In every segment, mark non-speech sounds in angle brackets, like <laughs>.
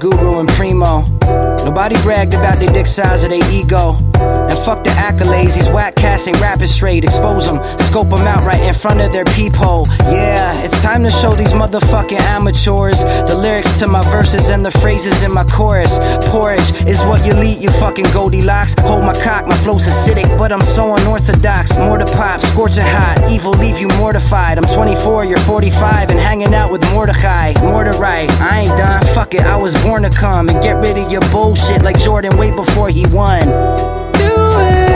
Guru and Primo. Nobody bragged about their dick size or their ego. And fuck the accolades, these whack cats ain't rapping straight. Expose them, scope them out right in front of their peephole. Yeah, it's time to show these motherfucking amateurs the lyrics to my verses and the phrases in my chorus. Porridge is what you eat, you fucking Goldilocks. Hold my cock, my flow's acidic, but I'm so unorthodox. More to pop, scorching hot, evil leave you mortified. I'm 24, you're 45, and hanging out with Mordecai. Write, I ain't done, fuck it, I was born to come and get rid of your bullshit like Jordan way before he won. You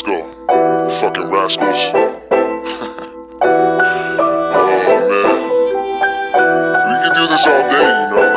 Tabasco, you fucking rascals. <laughs> oh man, we can do this all day, you